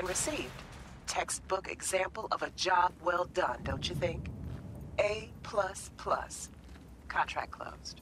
and received. Textbook example of a job well done, don't you think? A plus plus. Contract closed.